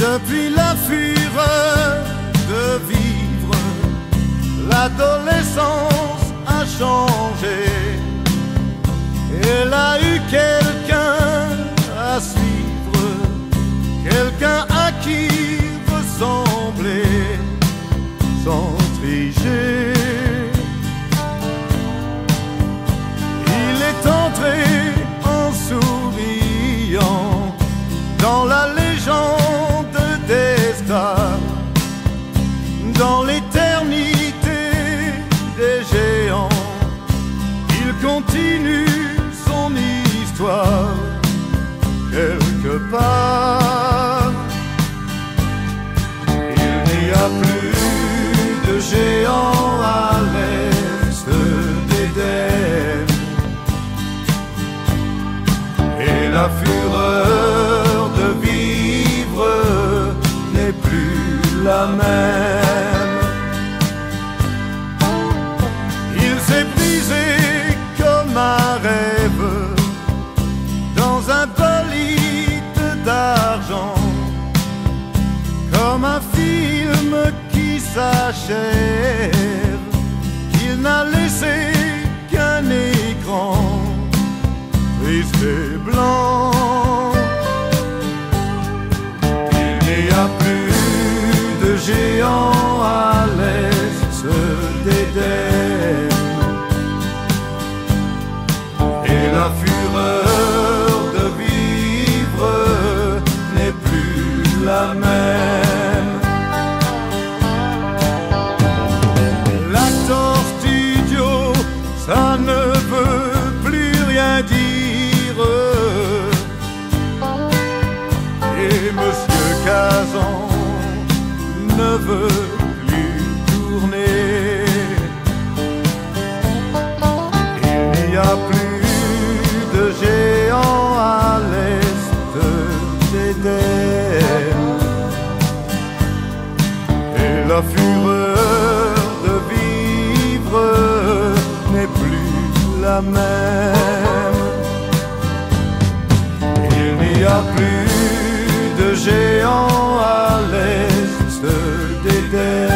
Depuis la fureur de vivre, l'adolescence a changé. Elle a eu quelqu'un à suivre, quelqu'un à qui ressembler sans tricher. Il est entré en souriant dans quelque part. Il n'y a plus de géants à l'est d'Éden. Et la fureur de vivre n'est plus la même. Comme un film qui s'achève. Il n'a laissé qu'un écran triste et blanc. Il n'y a plus de géants à l'est d'Éden. Ne veut plus tourner. Il n'y a plus de géants à l'est d'Éden. Et la fureur de vivre n'est plus la même. Il n'y a plus stirred.